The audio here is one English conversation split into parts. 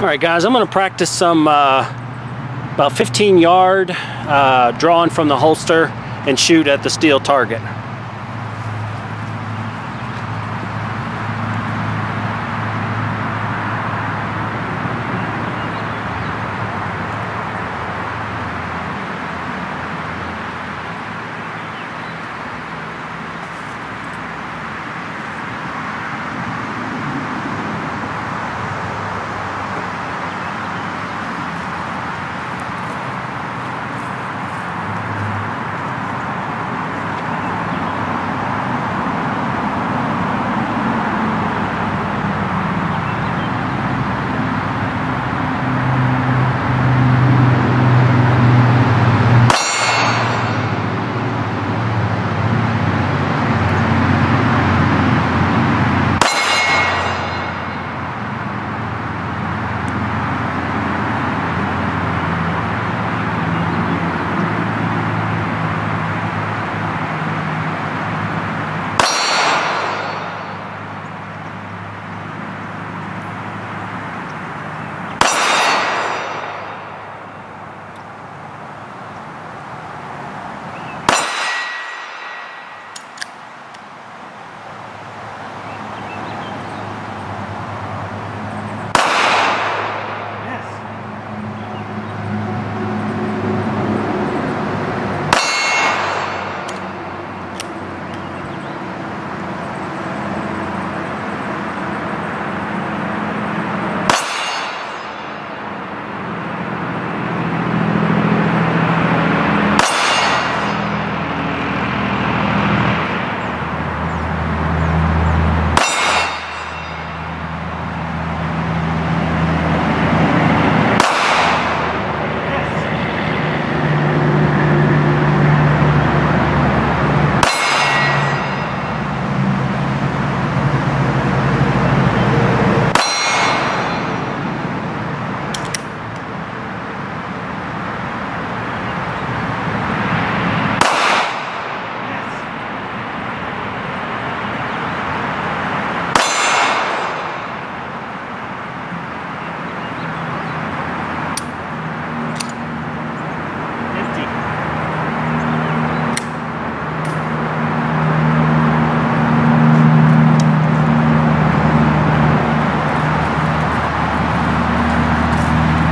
All right, guys, I'm to practice some uh, about 15 yard uh, drawing from the holster and shoot at the steel target.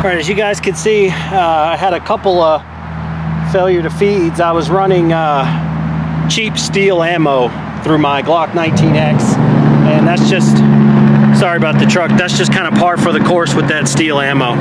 Right, as you guys can see, uh, I had a couple of failure to feeds. I was running uh, cheap steel ammo through my Glock 19X, and that's just, sorry about the truck, that's just kind of par for the course with that steel ammo.